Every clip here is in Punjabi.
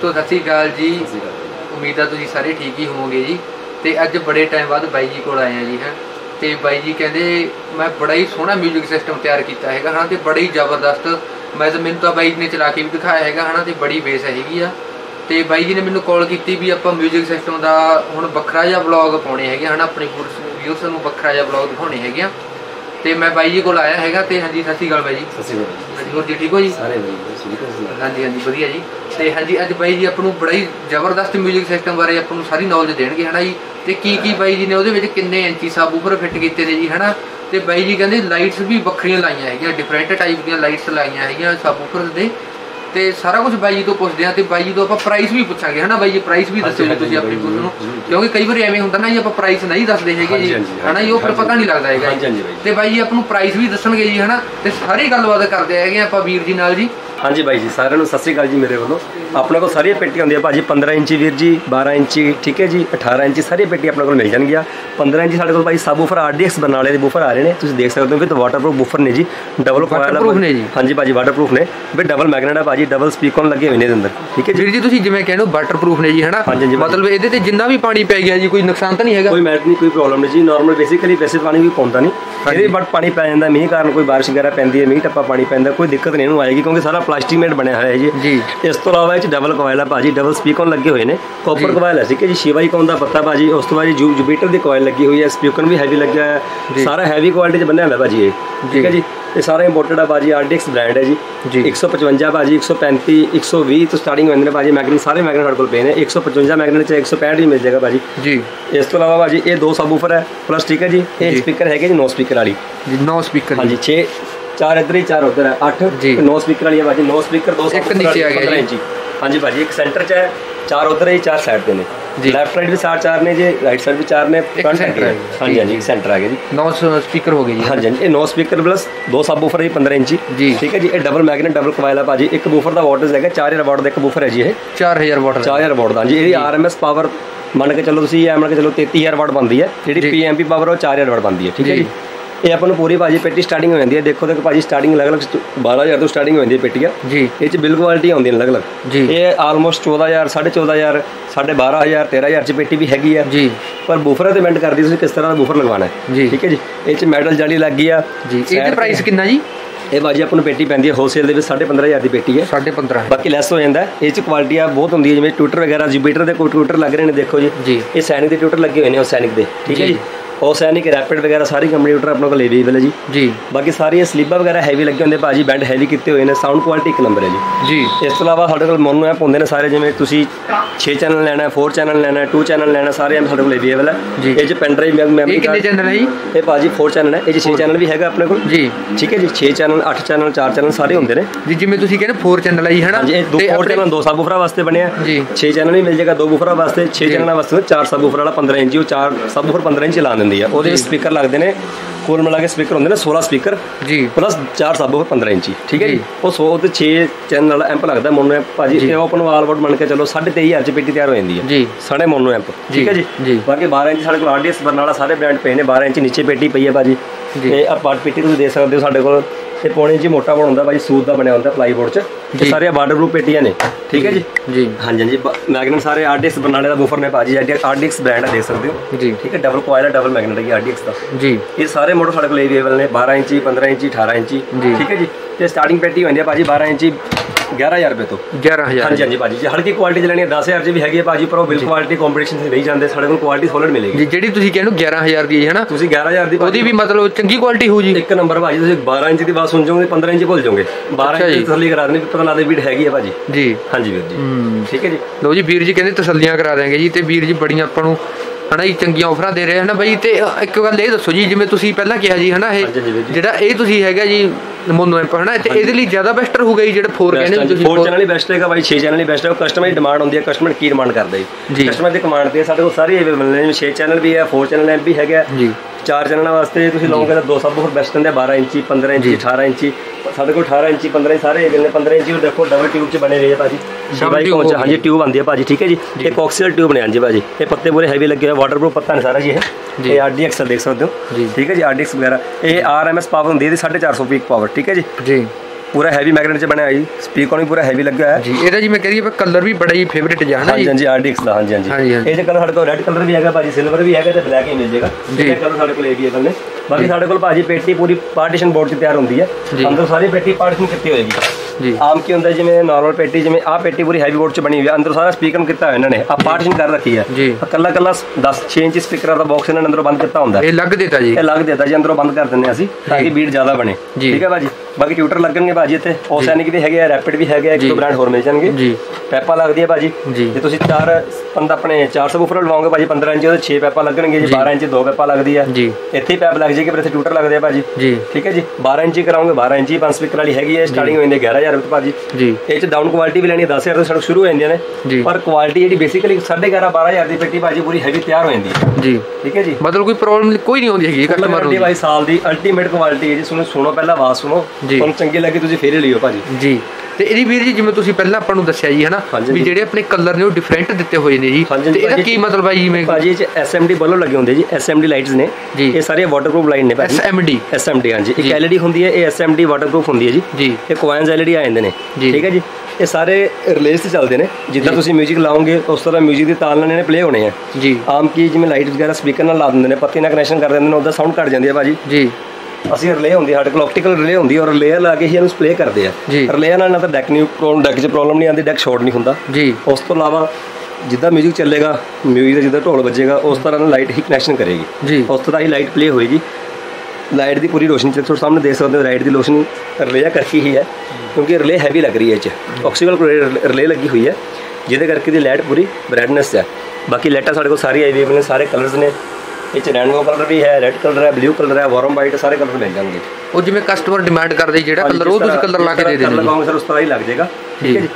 ਤੋ ਸਤਿ ਸ਼੍ਰੀ ਅਕਾਲ ਜੀ ਉਮੀਦ ਆ ਤੁਸੀਂ ਸਾਰੇ ਠੀਕ ਹੀ ਹੋਵੋਗੇ ਜੀ ਤੇ ਅੱਜ ਬੜੇ ਟਾਈਮ ਬਾਅਦ ਬਾਈ ਜੀ ਕੋਲ ਆਏ ਆ ਜੀ ਹੈ ਤੇ ਬਾਈ ਜੀ ਕਹਿੰਦੇ ਮੈਂ ਬੜਾ ਹੀ ਸੋਹਣਾ 뮤직 ਸਿਸਟਮ ਤਿਆਰ ਕੀਤਾ ਹੈਗਾ ਹਨਾ ਤੇ ਬੜੀ ਜ਼ਬਰਦਸਤ ਮੈਂ ਤਾਂ ਮੈਨੂੰ ਤਾਂ ਬਾਈ ਜੀ ਨੇ ਚਲਾ ਕੇ ਵੀ ਦਿਖਾਇਆ ਹੈਗਾ ਹਨਾ ਤੇ ਬੜੀ ਬੇਸ ਹੈਗੀ ਆ ਤੇ ਬਾਈ ਜੀ ਨੇ ਮੈਨੂੰ ਕਾਲ ਕੀਤੀ ਵੀ ਆਪਾਂ 뮤직 ਸਿਸਟਮ ਦਾ ਹੁਣ ਵੱਖਰਾ ਜਿਹਾ ਵਲੌਗ ਪਾਉਣੇ ਹੈਗੇ ਹਨਾ ਆਪਣੇ ਵਿਊਅਰਸ ਨੂੰ ਵੱਖਰਾ ਜਿਹਾ ਵਲੌਗ ਦਿਖਾਉਣੇ ਹੈਗੇ ਆ ਤੇ ਮੈਂ ਬਾਈ ਜੀ ਕੋਲ ਆਇਆ ਹੈਗਾ ਤੇ ਹਾਂਜੀ ਸਤਿ ਸ਼੍ਰੀ ਅਕਾਲ ਬਾਈ ਜੀ। ਸਤਿ ਸ਼੍ਰੀ ਅਕਾਲ। ਹਾਂਜੀ ਹੋਰ ਜੀ ਠੀਕ ਹੋ ਜੀ? ਸਾਰੇ ਵਧੀਆ ਠੀਕ ਹੋ ਹਾਂਜੀ ਹਾਂਜੀ ਵਧੀਆ ਜੀ। ਤੇ ਹਾਂਜੀ ਅੱਜ ਬਾਈ ਜੀ ਆਪਾਂ ਨੂੰ ਬੜਾ ਹੀ ਜ਼ਬਰਦਸਤ 뮤직 ਸਿਸਟਮ ਬਾਰੇ ਆਪਾਂ ਨੂੰ ਸਾਰੀ ਨੌਲੇਜ ਦੇਣਗੇ ਹਨਾ ਜੀ? ਤੇ ਕੀ ਕੀ ਬਾਈ ਜੀ ਨੇ ਉਹਦੇ ਵਿੱਚ ਕਿੰਨੇ ਇੰਚੀ ਸਬਵੂਫਰ ਫਿੱਟ ਕੀਤੇ ਨੇ ਜੀ ਹਨਾ? ਤੇ ਬਾਈ ਜੀ ਕਹਿੰਦੇ ਲਾਈਟਸ ਵੀ ਵੱਖਰੀਆਂ ਲਾਈਆਂ ਹੈਗੀਆਂ ਡਿਫਰੈਂਟ ਟਾਈਪ ਦੀਆਂ ਲਾਈਟਸ ਲਾਈਆਂ ਹੈਗੀਆਂ ਸਬਵੂਫਰ ਦੇ। ਤੇ ਸਾਰਾ ਕੁਝ ਬਾਈ ਜੀ ਤੋਂ ਪੁੱਛਦੇ ਆ ਤੇ ਬਾਈ ਜੀ ਤੋਂ ਆਪਾਂ ਪ੍ਰਾਈਸ ਵੀ ਪੁੱਛਾਂਗੇ ਹਨਾ ਬਾਈ ਜੀ? ਪ੍ਰਾਈਸ ਵੀ ਦੱਸਿਓ ਜੀ ਤੁਸੀਂ ਆਪਣੀ ਬੁੱਕ ਨੂੰ। ਕਿਉਂਕਿ ਕਈ ਵਾਰੀ ਐਵੇਂ ਹੁੰਦਾ ਨਾ ਜੀ ਆਪਾਂ ਪ੍ਰਾਈਸ ਨਹੀਂ ਦੱਸਦੇ ਹੈਗੇ ਜੀ ਹਨਾ ਜੀ ਉਹ ਫਿਰ ਪਤਾ ਨਹੀਂ ਲੱਗਦਾ ਹੈਗਾ। ਤੇ ਬਾਈ ਜੀ ਆਪਾਂ ਨੂੰ ਪ੍ਰਾਈਸ ਵੀ ਦੱਸਣਗੇ ਜੀ ਹਨਾ? ਤੇ ਸਾਰੀ ਗੱਲਬਾਤ ਕਰਦੇ ਹੈਗੇ ਆਪਾਂ ਵੀਰ ਜੀ ਨਾਲ ਜੀ। ਹਾਂਜੀ ਬਾਈ ਜੀ ਸਾਰਿਆਂ ਨੂੰ ਸਤਿ ਸ਼੍ਰੀ ਅਕਾਲ ਜੀ ਮੇਰੇ ਵੱਲੋਂ। ਆਪਣੇ ਕੋਲ ਸਾਰੀਆਂ ਪੇਟੀਆਂ ਹੁੰਦੀਆਂ ਭਾਜੀ 15 ਇੰਚੀ ਵੀਰ ਜੀ 12 ਇੰਚੀ ਠੀਕ ਹੈ ਜੀ 18 ਇੰਚੀ ਸਾਰੀਆਂ ਪੇਟੀਆਂ ਆਪਣੇ ਕੋਲ ਮਿਲ ਜਾਣਗੀਆਂ। 15 ਇੰਚੀ ਸਾਡੇ ਕੋਲ ਭਾਈ ਸਬਵੂਫਰ ਆਰਡੀਐਕਸ ਬਰਨਾਲੇ ਦੇ ਬੂਫਰ ਆ ਰਹੇ ਨੇ ਤੁਸੀਂ ਦੇਖ ਸਕਦੇ ਹੋ ਵਿਦ ਵਾਟਰਪ੍ਰੂਫ ਬੂਫਰ ਨੇ ਜੀ। ਡਬਲ Waterproof ਨੇ ਜੀ? ਹਾਂਜੀ ਭਾਜੀ ਵਾਟਰਪ੍ਰੂਫ ਨੇ। ਵੀ ਡਬਲ ਮੈਗਨੇਟ ਆ ਭਾਜੀ ਡਬਲ ਸਪੀਕਰ ਲੱਗੇ ਹੋਏ ਨੇ ਇਹਦੇ ਅੰਦਰ ਠੀਕ ਹੈ ਜੀ। ਵੀਰ ਜੀ ਤੁਸੀਂ ਜਿਵੇਂ ਕਹਿੰਦੇ ਹੋ ਵਾਟਰਪ੍ਰੂਫ ਨੇ ਜੀ ਹਨਾ? ਮਤਲਬ ਇਹਦੇ ਤੇ ਜਿੰਨਾ ਵੀ ਪਾਣੀ ਪੈ ਗਿਆ ਜੀ ਕੋਈ ਨੁਕਸਾਨ ਤਾਂ ਨਹੀਂ ਹੈਗਾ? ਕੋਈ ਮੈਟ ਨਹੀਂ ਕੋਈ ਪ੍ਰੋਬਲਮ ਨਹੀਂ ਜੀ। ਨਾਰਮਲ ਬੇਸਿਕਲੀ ਵੈਸੇ ਪਾਣੀ ਵੀ ਪਾਉਂਦਾ ਨਹੀਂ। ਇਹਦੇ ਬਟ ਪਾਣੀ ਪੈ ਜਾਂਦਾ ਮੀਂਹ ਕਾਰਨ ਕੋਈ ਬਾਰਿਸ਼ ਵਗੈਰਾ ਪੈਂਦੀ ਹੈ ਮੀਂਹ ਟੱਪਾ ਪਾਣੀ ਪੈਂਦਾ ਕੋਈ ਦਿੱਕਤ ਨਹੀਂ ਇਹਨੂੰ ਆਏਗੀ ਕਿਉਂਕਿ ਸਾਰਾ ਪਲਾਸਟਿਕ ਮੇਡ ਬਣਿਆ ਹੋਇਆ ਹੈ ਜੀ। ਜੀ। ਇਸ ਤੋਂ ਇਲਾਵਾ ਇਹ ਚ ਡਬਲ ਕੋਇਲ ਹੈ ਭਾਜੀ ਡਬਲ ਸਪੀਕਰ ਲੱਗੇ ਹੋਏ ਨੇ। ਕਾਪਰ ਕੋਇਲ ਹੈ ਠੀਕ ਹੈ ਜੀ ਸ਼ਿਵਾਈ ਕੌਨ ਦਾ ਪੱਤਾ ਭਾਜੀ। ਉਸ ਤੋਂ ਬਾਅਦ ਜੀ ਜੁਪੀਟਰ ਦੀ ਕੋਇਲ ਲੱਗੀ ਹੋਈ ਹੈ ਸਪੀਕਰ ਵੀ ਹੈਵੀ ਲੱਗਿਆ ਹੋਇਆ। ਹੈ ਸਾਰਾ ਹੈਵੀ ਕੁਆਲਿਟੀ ਚ ਬਣਿਆ ਹੋਇਆ ਭਾਜੀ ਇਹ। ਠੀਕ ਹੈ ਜੀ। ਇਹ ਸਾਰਾ ਇੰਪੋਰਟਡ ਹੈ ਭਾਜੀ ਆਰਡੀਐਕਸ ਬ੍ਰਾਂਡ ਹੈ ਜੀ। ਜੀ। 155 ਭਾਜੀ 135 120 ਤੋਂ ਸਟਾਰਟਿੰਗ ਹੁੰਦੇ ਨੇ ਭਾਜੀ ਮੈਗਨੇਟ ਸਾਰੇ ਮੈਗਨੇਟ ਸਾਡੇ ਕੋਲ ਪਏ ਨੇ। 155 ਮੈਗਨੇਟ ਚ 165 ਵੀ ਮਿਲ ਜਾਏਗਾ ਭਾਜੀ। ਜੀ। ਇਸ ਤੋਂ ਇਲਾਵਾ ਭਾਜੀ ਇਹ ਦੋ ਸਬਵੂਫਰ ਹੈ। ਪਲੱਸ ਠੀਕ ਹੈ ਜੀ ਇਹ। ਸਪੀਕਰ ਹੈਗੇ ਜੀ ਨੋ ਸਪੀਕਰ ਵਾਲੀ। ਜੀ ਨੋ ਸਪੀਕਰ ਹਾਂਜੀ 6 ਚਾਰ ਇੱਧਰ ਹੀ ਚਾਰ ਉੱਧਰ ਹੈ 8 ਜੀ। ਨੋ ਸਪੀਕਰ ਵਾਲੀ ਹੈ ਭਾਜੀ ਨੋ ਸਪੀਕਰ ਦੋ ਇੱਕ subwoofer ਨੀਚੇ ਆ ਗਿਆ 15 ਜੀ। ਹਾਂਜੀ ਭਾਜੀ ਇੱਕ ਸੈਂਟਰ 'ਚ ਹੈ ਚਾਰ ਉੱਧਰ ਹੈ ਚਾਰ ਸਾਈਡ ਤੇ ਨੇ ਜੀ। ਲੈਫਟ ਰਾਈਟ ਵੀ ਚਾਰ ਚਾਰ ਨੇ ਜੀ ਰਾਈਟ ਸਾਈਡ ਵੀ ਚਾਰ ਨੇ ਹੈਗੇ ਹੈ। ਹਾਂਜੀ ਹਾਂਜੀ ਇੱਕ ਸੈਂਟਰ ਆ ਗਿਆ ਜੀ ਨੋ ਸਪੀਕਰ ਹੋ ਗਏ ਜੀ ਹਾਂਜੀ ਇਹ ਨੋ ਸਪੀਕਰ ਪਲੱਸ ਦੋ ਸਬਵੂਫਰ ਹੈ ਜੀ 15 ਇੰਚੀ ਜੀ। ਠੀਕ ਹੈ ਜੀ ਇਹ ਡਬਲ ਮੈਗਨੇਟ ਡਬਲ ਕੋਇਲ ਹੈ ਭਾਜੀ ਇੱਕ ਬੂਫਰ ਦਾ ਵਾਟਸ ਹੈਗਾ 4000 ਵਾਟ ਦਾ ਇੱਕ ਬੂਫਰ ਹੈ ਜੀ ਇਹ 4000 ਵਾਟ ਦਾ 4000 ਵਾਟ ਦਾ ਜੀ ਇਹਦੀ ਆਰਐਮਐਸ ਪਾਵਰ ਮੰਨ ਕੇ ਚੱਲੋ ਤੁਸੀਂ ਇਹ ਮੰਨ ਕੇ ਚੱਲੋ 33000 ਵਾਟ ਬੰਦੀ ਹੈ ਜਿਹੜੀ। ਪੀਐਮਪੀ ਪਾਵਰ ਉਹ 4000 ਵਾਟ ਬੰਦੀ ਹੈ ਠੀਕ ਹੈ ਜੀ। ਇਹ ਆਪਾਂ ਨੂੰ ਪੂਰੀ ਭਾਜੀ ਪੇਟੀ ਸਟਾਰਟਿੰਗ ਹੋ ਜਾਂਦੀ ਹੈ। ਦੇਖੋ ਦੇਖੋ ਭਾਜੀ ਸਟਾਰਟਿੰਗ ਅਲੱਗ-ਅਲੱਗ 12000 ਤੋਂ ਸਟਾਰਟਿੰਗ ਹੋ ਜਾਂਦੀ ਹੈ ਪੇਟੀਆਂ। ਜੀ। ਇਹ ਚ ਬਿਲ ਕੁਆਲਿਟੀ ਆਉਂਦੀਆਂ ਨੇ ਅਲੱਗ-ਅਲੱਗ। ਜੀ। ਇਹ ਆਲਮੋਸਟ 14000 14500 12500 13000 ਚ ਪੇਟੀ ਵੀ ਹੈਗੀ ਆ। ਜੀ। ਪਰ ਬੂਫਰ ਤੇ ਡਿਪੈਂਡ ਕਰਦੀ ਤੁਸੀਂ ਕਿਸ ਤਰ੍ਹਾਂ ਦਾ ਬੂਫਰ ਲਗਵਾਉਣਾ ਹੈ। ਠੀਕ ਹੈ ਜੀ। ਇਹ ਚ ਮੈਟਲ ਜਾਲੀ ਲੱਗ ਗਈ ਆ। ਜੀ। ਇਹਦੇ ਪ੍ਰਾਈਸ ਕਿੰਨਾ ਜੀ? ਇਹ ਭਾਜੀ ਆਪਾਂ ਨੂੰ ਪੇਟੀ ਪੈਂਦੀ ਹੈ ਹੋਲਸੇਲ ਦੇ ਵਿੱਚ 15500 ਦੀ ਪੇਟੀ ਹੈ। 15.5 ਬਾਕੀ ਲੈਸ ਹੋ ਜਾਂਦਾ ਹੈ। ਇਹ ਚ ਕੁਆਲਿਟੀ ਆ ਬਹੁਤ ਹੁੰਦੀ ਹੈ। ਜਿਵੇਂ ਟੂਟਰ ਵਗੈਰਾ ਜੁਪੀਟਰ ਦੇ ਕੋਈ ਟੂਟਰ ਲੱਗ ਰਹੇ ਨੇ ਦੇਖੋ ਜੀ। ਇਹ ਸੈਨਿਕ ਦੇ ਟੂਟਰ ਲੱਗੇ ਹੋਏ ਨੇ ਉਹ ਸੈਨਿਕ ਦੇ। ਠੀਕ ਹੈ ਜੀ। ਜੀ ਉਹ ਸੈਨਿਕ ਰੈਪਿਡ ਵਗੈਰਾ ਸਾਰੀ ਕੰਪਨੀ ਟੂਟਰ ਆਪਣੇ ਕੋਲ ਅਵੇਲੇਬਲ ਹੈ ਜੀ। ਜੀ। ਬਾਕੀ ਸਾਰੀਆਂ ਸਲੀਪਾਂ ਵਗੈਰਾ ਹੈਵੀ ਲੱਗੇ ਹੁੰਦੇ ਭਾਜੀ ਬੈਂਡ ਹੈਵੀ ਕੀਤੇ ਹੋਏ ਨੇ ਸਾਊਂਡ ਕੁਆਲਿਟੀ ਇੱਕ ਨੰਬਰ ਹੈ ਜੀ। ਜੀ। ਇਸ ਤੋਂ ਇਲਾਵਾ ਸਾਡੇ ਕੋਲ ਮੋਨੋ ਐਪ ਹੁੰਦੇ ਨੇ ਸਾਰੇ ਜਿਵੇਂ ਤੁਸੀਂ 6 ਚੈਨਲ ਲੈਣਾ ਹੈ 4 ਚੈਨਲ ਲੈਣਾ ਹੈ 2 ਚੈਨਲ ਲੈਣਾ ਸਾਰੇ ਐਪ ਸਾਡੇ ਕੋਲ ਅਵੇਲੇਬਲ ਹੈ ਜੀ। ਇਹ ਚ ਪੈਨ ਡਰਾਈਵ ਮੈਮਰੀ ਇਹ ਕਿੰਨੇ ਚੈਨਲ ਹੈ ਜੀ? ਇਹ ਭਾਜੀ 4 ਚੈਨਲ ਹੈ ਇਹ ਚ 6 ਚੈਨਲ ਵੀ ਹੈਗਾ ਆਪਣੇ ਕੋਲ। ਜੀ। ਠੀਕ ਹੈ ਜੀ 6 ਚੈਨਲ 8 ਚੈਨਲ 4 ਚੈਨਲ ਸਾਰੇ ਹੁੰਦੇ ਨੇ। ਜੀ ਜਿਵੇਂ ਤੁਸੀਂ ਕਹਿੰਦੇ 4 ਚੈਨਲ ਹੈ ਜੀ ਹਨਾ? ਇਹ ਦੋ ਤੇ ਫੋਰ ਆਪਣੇ- ਚੈਨਲ ਦੋ ਸਬਵੂਫਰਾਂ ਵਾਸਤੇ ਬਣਿਆ। ਜੀ। 6 ਚੈਨਲ ਵੀ ਮਿਲ ਜਾਏਗਾ ਦੋ ਬੂਫਰਾਂ ਵਾਸਤੇ 6 ਜੀ। ਚੈਨਲਾਂ ਵਾਸਤੇ ਚਾਰ ਸਬਵੂਫਰ ਵਾਲਾ 15 ਇੰਚੀ ਉਹ ਚਾਰ ਸਬਵੂਫਰ 15 ਇੰਚੀ ਲਾ ਦਿੰਦੀ ਆ। ਉਹਦੇ ਵਿੱਚ। ਸਪੀਕਰ ਲੱਗਦੇ ਨੇ। ਕੋਲ ਮਿਲਾ ਕੇ ਸਪੀਕਰ ਹੁੰਦੇ ਨੇ 16 ਸਪੀਕਰ ਜੀ। ਪਲੱਸ ਚਾਰ ਸਬਵੂਫਰ 15 ਇੰਚੀ ਠੀਕ ਹੈ ਜੀ। ਉਹ 100 ਤੇ 6 ਚੈਨਲ ਵਾਲਾ ਐਂਪ ਲੱਗਦਾ ਮੋਨੋ ਐਂਪ ਭਾਜੀ ਜੀ। ਤੇ ਉਹ ਆਪਾਂ ਨੂੰ ਆਲ ਆਊਟ ਮੰਨ ਕੇ ਚੱਲੋ 23500 ਚ ਪੇਟੀ ਤਿਆਰ ਹੋ ਜਾਂਦੀ ਹੈ ਜੀ। ਸਾਡੇ ਮੋਨੋ ਐਂਪ ਠੀਕ ਹੈ ਜੀ। ਬਾਕੀ 12 ਇੰਚ ਸਾਡੇ ਕੋਲ ਆਰਡੀਐਸ ਬਰਨਾਲਾ ਸਾਰੇ ਬ੍ਰਾਂਡ ਪਏ ਨੇ। 12 ਇੰਚ ਨੀਚੇ ਪੇਟੀ ਪਈ ਹੈ ਭਾਜੀ। ਤੇ ਆ ਪਾਰਟ ਪੇਟੀ ਤੁਸੀਂ ਦੇਖ ਸਕਦੇ ਹੋ ਸਾਡੇ ਕੋਲ ਇਹ ਪੌਣੇ ਇੰਚ ਮੋਟਾ ਬਣ ਹੁੰਦਾ ਭਾਜੀ ਸੂਤ ਦਾ ਬਣਿਆ ਹੁੰਦਾ ਪਲਾਈਬੋਰਡ ਚ। ਤੇ ਜੀ। ਸਾਰੇ ਵਾਟਰਪ੍ਰੂਫ ਪੇਟੀਆਂ ਨੇ ਠੀਕ ਹੈ ਜੀ? ਜੀ। ਹਾਂਜੀ ਹਾਂਜੀ ਮੈਗਨੇਟ ਸਾਰੇ ਆਰਡੀਐਕਸ ਬਰਨਾਲੇ ਦਾ ਬੂਫਰ ਨੇ ਭਾਜੀ ਆਰਡੀਐਕਸ ਬ੍ਰਾਂਡ ਹੈ ਦੇਖ ਸਕਦੇ ਹੋ? ਜੀ। ਠੀਕ ਹੈ ਡਬਲ ਕੋਇਲ ਹੈ ਡਬਲ ਮੈਗਨੇਟ ਹੈ ਆਰਡੀਐਕਸ ਦਾ। ਜੀ। ਇਹ ਸਾਰੇ ਮਾਡਲ ਸਾਡੇ ਕੋਲ ਅਵੇਲੇਬਲ ਨੇ 12 ਇੰਚੀ 15 ਇੰਚੀ 18 ਇੰਚੀ ਜੀ। ਠੀਕ ਹੈ ਜੀ? ਤੇ ਸਟਾਰਟਿੰਗ ਪੇਟੀ ਹੁੰਦੀ ਹੈ ਭਾਜੀ 12 ਇੰਚੀ 11000 ਰੁਪਏ ਤੋਂ। 11000 ਹਾਂਜੀ ਹਾਂਜੀ ਭਾਜੀ। ਜੇ ਹਲਕੀ ਕੁਆਲਿਟੀ ਚ ਲੈਣੀ ਹੈ 10000 ਚ ਵੀ ਹੈਗੀ ਹੈ ਭਾਜੀ ਪਰ ਉਹ ਬਿਲ ਕੁਆਲਿਟੀ ਕੰਪੀਟੀਸ਼ਨ ਚ ਨਹੀਂ ਜਾਂਦੇ ਸਾਡੇ ਕੋਲ ਕੁਆਲਿਟੀ ਸੋਲਿਡ ਮਿਲੇਗੀ। ਜੀ ਜਿਹੜੀ ਤੁਸੀਂ ਕਹਿੰਦੇ ਹੋ 11000 ਦੀ ਹੈ ਨਾ ਤੁਸੀਂ 11000 ਦੀ ਉਹਦੀ ਵੀ ਮਤਲਬ ਚੰਗੀ ਕੁਆਲਿਟੀ ਹੋ ਜੀ ਇੱਕ ਨੰਬਰ ਭਾਜੀ ਤੁਸੀਂ 12 ਇੰਚ ਦੀ ਬਾਤ ਸੁਣ ਜਾਓਗੇ 15 ਇੰਚ ਭੁੱਲ ਜਾਓਗੇ। 12 ਅੱਛਾ ਇੰਚ ਤਸੱਲੀ ਕਰਾ ਦੇਣੀ ਪਤਾ ਲੱਗਦਾ ਵੀਡ ਹੈਗੀ ਹੈ ਭਾਜੀ। ਜੀ। ਹਾਂਜੀ ਵੀਰ ਜੀ। ਠੀਕ ਹੈ ਜੀ। ਲੋ ਜੀ ਵੀਰ ਜੀ ਕਹਿੰਦੇ ਤਸੱਲੀਆਂ ਕਰਾ ਦੇਣਗੇ ਜੀ ਤੇ ਵੀਰ ਜੀ ਬੜੀਆਂ ਆਪਾਂ ਨੂੰ ਹਨਾ ਜੀ ਚੰਗੀਆਂ ਆਫਰਾਂ ਦੇ ਰਹੇ ਹਨ ਬਾਈ ਤੇ ਇੱਕ ਗੱਲ ਇਹ ਦੱਸੋ ਜੀ ਜਿਵੇਂ ਤੁਸੀਂ ਪਹਿਲਾਂ ਕਿਹਾ ਜੀ ਹਨਾ ਇਹ। ਜਿਹੜਾ ਇਹ ਤੁਸੀਂ ਹੈਗਾ ਜੀ ਮੋਨੋ ਐਪ ਹਨਾ ਤੇ ਇਹਦੇ ਲਈ ਜ਼ਿਆਦਾ ਬੈਸਟਰ ਹੋਊਗਾ ਜੀ ਜਿਹੜਾ 4 ਕਹਿੰਦੇ ਤੁਸੀਂ 4 four- ਚੈਨਲ ਹੀ ਬੈਸਟ ਹੈਗਾ ਭਾਈ 6 ਚੈਨਲ ਹੀ ਬੈਸਟ ਹੈ ਕਸਟਮਰ ਦੀ ਡਿਮਾਂਡ ਹੁੰਦੀ ਹੈ ਕਸਟਮਰ ਕੀ ਡਿਮਾਂਡ ਕਰਦਾ ਜੀ। ਜੀ। ਕਸਟਮਰ ਦੀ ਕਮਾਂਡ ਤੇ ਸਾਡੇ ਕੋਲ ਸਾਰੇ ਅਵੇਲੇਬਲ ਨੇ 6 ਚੈਨਲ ਵੀ ਹੈ 4 ਚੈਨਲ ਐਮ ਵੀ ਹੈਗਾ ਜੀ। ਚਾਰ ਚੈਨਲਾਂ ਵਾਸਤੇ ਤੁਸੀਂ ਲਓਗੇ ਤਾਂ ਦੋ ਸਭ ਹੋਰ ਬੈਸਟ ਹੁੰਦੇ ਆ, 12 ਇੰਚੀ 15 ਇੰਚੀ ਜੀ। 18 ਇੰਚੀ ਸਾਡੇ ਕੋਲ 18 ਇੰਚੀ 15 ਇੰਚ ਸਾਰੇ ਅਵੇਲੇਬਲ ਨੇ 15 ਇੰਚੀ ਉਹ ਦੇਖੋ ਡਬਲ ਟਿਊਬ ਚ ਬਣੇ ਹੋਏ ਆ ਭਾਜੀ। ਪਹੁੰਚ ਹੋ ਹਾਂਜੀ ਟਿਊਬ ਆਉਂਦੀ ਹੈ ਭਾਜੀ ਠੀਕ ਹੈ ਜੀ? ਇਹ ਕੋਕਸੀਅਲ ਟਿਊਬ ਨੇ ਹਾਂਜੀ ਭਾਜੀ। ਇਹ ਪੱਤੇ ਪੂਰੇ ਹੈਵੀ ਲੱਗੇ ਹੋਏ ਵਾਟਰਪ੍ਰੂਫ ਪੱਤਾ ਨੇ ਸਾਰਾ ਜੀ ਇਹ। ਇਹ ਆਰਡੀਐਕਸ ਦੇਖ ਸਕਦੇ ਹੋ। ਠੀਕ ਹੈ ਜੀ ਆਰਡੀਐਕਸ ਵਗੈਰਾ। ਇਹ ਆਰਐਮਐਸ ਪਾਵਰ ਹੁੰਦੀ ਹੈ ਇਹਦੀ 450 ਪੀਕ ਪਾਵਰ ਠੀਕ ਹੈ ਜੀ? ਜੀ। ਪੂਰਾ ਹੈਵੀ ਮੈਗਨੇਟ ਚ ਬਣਿਆ ਜੀ। ਸਪੀਕਰ ਵੀ ਪੂਰਾ ਹੈਵੀ ਲੱਗਾ ਹੈ ਜੀ ਇਹਦਾ ਜੀ ਮੈਂ ਕਹਦੀ ਕਲਰ ਵੀ ਬੜਾ ਹੀ ਫੇਵਰਿਟ ਜਿਹਾ ਹੈ ਨਾ ਜੀ? ਹਾਂਜੀ ਆਰਡੀਐਕਸ ਦਾ ਹਾਂਜੀ ਹਾਂਜੀ। ਇਹ ਜੇ ਕਲਰ ਸਾਡੇ ਕੋਲ ਰੈੱਡ ਕਲਰ ਵੀ ਹੈਗਾ ਭਾਜੀ ਸਿਲਵਰ ਵੀ ਹੈਗਾ ਤੇ ਬਲੈਕ ਹੀ ਮਿਲ ਜਾਏਗਾ। ਜੀ। ਇਹ ਕਲਰ ਸਾਡੇ ਕੋਲ ਅਵੇਲੇਬਲ ਨੇ ਬਾਕੀ ਸਾਡੇ ਕੋਲ ਭਾਜੀ ਪੇਟੀ ਪੂਰੀ ਪਾਰਟੀਸ਼ਨ ਬੋਰਡ 'ਚ ਤਿਆਰ ਹੁੰਦੀ ਹੈ। ਅੰਦਰ ਸਾਰੀ ਪੇਟੀ ਪਾਰਟੀਸ਼ਨ ਕੀਤੀ ਹੋਏਗੀ। ਜੀ। ਆਮ ਕੀ ਹੁੰਦਾ ਜਿਵੇਂ ਨਾਰਮਲ ਪੇਟੀ ਜਿਵੇਂ ਆਹ ਪੇਟੀ ਪੂਰੀ ਹੈਵੀ ਬੋਰਡ 'ਚ ਬਣੀ ਹੋਈ ਹੈ ਅੰਦਰ ਸਾਰਾ ਸਪੀਕਰ ਕੀਤਾ ਹੋਇਆ ਇਹਨਾਂ ਨੇ। ਆ ਪਾਰਟੀਸ਼ਨ ਕਰ ਰੱਖੀ ਹੈ। ਜੀ। ਕੱਲਾ ਕੱਲਾ 10 6 ਇੰਚ ਸਪੀਕਰ ਦਾ ਬਾਕਸ ਇਹਨਾਂ ਨੇ ਅੰਦਰੋਂ ਬੰਦ ਕੀਤਾ ਹੁੰਦਾ। ਇਹ ਲੱਗ ਦਿੱਤਾ ਜੀ। ਇਹ ਲੱਗ ਦਿੱਤਾ ਜੀ ਅੰਦਰੋਂ ਬੰਦ ਕਰ ਦਿੰਦੇ ਹਾਂ ਅਸੀਂ ਤਾਂ ਕਿ ਬੀਟ ਜ਼ਿਆਦਾ ਬਣੇ। ਠੀਕ ਹੈ ਭਾਜੀ? ਬਾਕੀ ਟਿਊਟਰ ਲੱਗਣਗੇ ਭਾਜੀ ਇੱਥੇ। ਓਸੈਨਿਕ ਦੇ ਹੈਗੇ ਆ ਰੈਪਿਡ ਵੀ ਹੈਗੇ ਆ ਇੱਕ। ਦੋ ਬ੍ਰਾਂਡ ਹੋਰ ਮਿਲ ਜਾਣਗੇ। ਜੀ। ਪੈਪਾ ਲੱਗਦੀ ਹੈ ਭਾਜੀ। ਜੀ। ਤੁਸੀਂ ਚਾਰ ਪੰਦ ਆਪਣੇ 400 ਬੂਫਰ ਲਵਾਓਗੇ ਭਾਜੀ 15 ਇੰਚ ਉਹਦੇ 6 ਪੈਪਾ ਲੱਗਣਗੇ ਜੀ 12 ਇੰਚ ਦੋ ਪੈਪਾ ਲੱਗਦੀ ਹੈ ਜੀ। ਇੱਥੇ ਪੈਪ ਲੱਗ ਜਾਏਗੀ ਫਿਰ ਇੱਥੇ ਟਿਊਟਰ ਲੱਗਦੇ ਆ ਭਾਜੀ। ਜੀ। ਠੀਕ ਹੈ ਜੀ 12 ਇੰਚ ਕਰਾਉਂਗੇ 12 ਇੰਚ ਹੀ ਪੰਜ ਸਪੀਕਰ ਵਾਲੀ ਹੈਗੀ ਹੈ ਸਟਾਰਟਿੰਗ ਹੋ ਜਾਂਦੀ ਹੈ 11000 ਰੁਪਏ ਭਾਜੀ। ਜੀ। ਇਹ ਚ ਡਾਊਨ ਕੁਆਲਿਟੀ ਵੀ ਲੈਣੀ ਹੈ 10000 ਤੋਂ ਸਾਡੇ ਸ਼ੁਰੂ ਹੋ ਜਾਂਦੀਆਂ। ਨੇ। ਪਰ ਕੁਆਲਿਟੀ ਜਿਹੜੀ ਬੇਸਿਕਲੀ 11.5 12000 ਦੀ ਪੇਟੀ ਭਾਜੀ ਪੂਰੀ ਹੈਵੀ ਤਿਆਰ ਹੋ ਜਾਂਦੀ ਹੈ ਜੀ। ਠੀਕ ਹੈ ਜੀ। ਮਤਲਬ ਕੋਈ ਪ੍ਰੋਬਲਮ ਕੋਈ ਨਹੀਂ ਆਉਂਦੀ ਹੈਗੀ ਕਸਟਮਰ ਨੂੰ ਭਾਈ ਸਾਲ ਦੀ ਅਲਟੀਮੇਟ ਕੁਆਲਿਟੀ ਹੈ ਜੀ ਸੁਣੋ ਸੁਣੋ ਪਹਿਲਾਂ ਆਵਾਜ਼ ਸੁਣੋ। ਤੁਹਾਨੂੰ ਚੰਗੀ ਲੱਗੀ ਤੁਸੀਂ ਫੇਰ ਲਿਓ ਭਾਜੀ। ਜੀ। ਤੇ ਇਹਦੀ ਵੀਰ ਜੀ ਜਿਵੇਂ ਤੁਸੀਂ ਪਹਿਲਾਂ ਆਪਾਂ ਨੂੰ ਦੱਸਿਆ ਜੀ ਹਨਾ ਹਾਂਜੀ ਵੀ ਜੀ। ਜਿਹੜੇ ਆਪਣੇ ਕਲਰ ਨੇ ਉਹ ਡਿਫਰੈਂਟ ਦਿੱਤੇ ਹੋਏ ਨੇ ਜੀ ਹਾਂਜੀ ਤੇ ਇਹਦਾ ਭਾਜੀ। ਕੀ ਮਤਲਬ ਹੈ ਜੀ ਜਿਵੇਂ ਭਾਜੀ ਇਹ ਚ ਐਸਐਮਡੀ ਬਲਬ ਲੱਗੇ ਹੁੰਦੇ ਜੀ ਐਸਐਮਡੀ ਲਾਈਟਸ ਨੇ ਜੀ। ਇਹ ਸਾਰੀਆਂ ਵਾਟਰਪ੍ਰੂਫ ਲਾਈਟ ਨੇ ਭਾਜੀ ਐਸਐਮਡੀ ਐਸਐਮਡੀ ਹਾਂਜੀ ਜੀ। ਇੱਕ ਐਲਈਡੀ ਹੁੰਦੀ ਹੈ ਇਹ ਐਸਐਮਡੀ ਵਾਟਰਪ੍ਰੂਫ ਹੁੰਦੀ ਹੈ ਜੀ ਜੀ ਇਹ ਕੋਇਨਸ ਐਲਈਡੀ ਆ ਜਾਂਦੇ ਨੇ ਜੀ। ਠੀਕ ਹੈ ਜੀ ਇਹ ਸਾਰੇ ਰਿਲੇਸ ਤੇ ਚੱਲਦੇ ਨੇ ਜਿੱਦਾਂ ਜੀ। ਤੁਸੀਂ 뮤직 ਲਾਓਗੇ ਉਸ ਤਰ੍ਹਾਂ 뮤직 ਦੀ ਤਾਲ ਨਾਲ ਇਹਨੇ ਪਲੇ ਹੋਣੇ ਆ ਜੀ ਆਮ ਕੀ ਜਿਵੇਂ ਲਾਈਟ ਵਗੈਰਾ ਸਪੀਕਰ ਨਾਲ ਲਾ ਦਿੰਦੇ ਨੇ ਪੱਤੀ ਨਾਲ ਕਨੈਕਸ਼ਨ ਕਰ ਦਿੰਦੇ ਨੇ ਉਹਦਾ ਸਾਊਂਡ ਘਟ ਜਾਂਦੀ ਹੈ ਭਾਜੀ ਜੀ ਅਸੀਂ ਰਿਲੇ ਹੁੰਦੀ ਹੈ, ਸਾਡੇ ਕੋਲ ਆਪਟੀਕਲ ਰਿਲੇ ਹੁੰਦੀ ਹੈ ਔਰ ਰਿਲੇ ਲਾ ਕੇ ਹੀ ਇਹਨੂੰ ਸਪਲੇ ਕਰਦੇ ਆ ਜੀ। ਰਿਲੇ ਨਾਲ ਨਾ ਤਾਂ ਡੈਕ ਨਹੀਂ ਪ੍ਰੋਬਲਮ ਡੈਕ 'ਚ ਪ੍ਰੋਬਲਮ ਨਹੀਂ ਆਉਂਦੀ ਡੈਕ ਸ਼ਾਰਟ ਨਹੀਂ ਹੁੰਦਾ ਜੀ ਉਸ ਤੋਂ ਇਲਾਵਾ ਜਿੱਦਾਂ 뮤직 ਚੱਲੇਗਾ 뮤직 ਦਾ ਜਿੱਦਾਂ ਢੋਲ ਵੱਜੇਗਾ ਉਸ ਤਰ੍ਹਾਂ ਨਾਲ ਲਾਈਟ ਹੀ ਕਨੈਕਸ਼ਨ ਕਰੇਗੀ ਜੀ ਉਸ ਤਰ੍ਹਾਂ ਹੀ ਲਾਈਟ ਪਲੇ ਹੋਏਗੀ ਲਾਈਟ ਦੀ ਪੂਰੀ ਰੋਸ਼ਨੀ ਤੇ ਤੁਹਾਡੇ ਸਾਹਮਣੇ ਦੇਖ ਸਕਦੇ ਹੋ ਲਾਈਟ ਦੀ ਰੋਸ਼ਨੀ ਰਿਲੇ ਕਰਕੇ ਹੀ ਹੈ ਕਿਉਂਕਿ ਰਿਲੇ ਹੈਵੀ ਲੱਗ ਰਹੀ ਹੈ ਇਹ 'ਚ ਆਕਸੀਜਨ ਰਿਲੇ ਲੱਗੀ ਹੋਈ ਹੈ ਜਿਹਦੇ ਕਰਕੇ ਦੀ ਲਾਈਟ ਪੂਰੀ ਬ੍ਰਾਈਟਨੈਸ ਹੈ ਬਾਕੀ ਲਾਈਟਾਂ ਸਾਡੇ ਕੋਲ ਸਾਰੀ ਅਵੇਲੇਬਲ ਨੇ ਸਾਰੇ ਕਲਰਸ ਨੇ ਇਹ 'ਚ ਰੈਨਬੋ ਕਲਰ ਵੀ ਹੈ ਰੈੱਡ ਕਲਰ ਹੈ ਬਲੂ ਕਲਰ ਹੈ ਵਾਰਮ ਵਾਈਟ ਸਾਰੇ ਕਲਰ ਮਿਲ ਜਾਣਗੇ। ਉਹ ਜਿਵੇਂ ਕਸਟਮਰ ਡਿਮਾਂਡ ਕਰਦੇ ਜਿਹੜਾ ਕਲਰ ਉਹ ਤੁਸੀਂ ਕਲਰ ਲਾ ਕੇ ਦੇ ਦੇਣਾ ਜੀ ਲਗਾਉਂਗੇ ਸਰ ਉਸ ਤਰ੍ਹਾਂ ਹੀ ਲੱਗ ਜਾਏਗਾ। ਠੀਕ ਹੈ ਜੀ।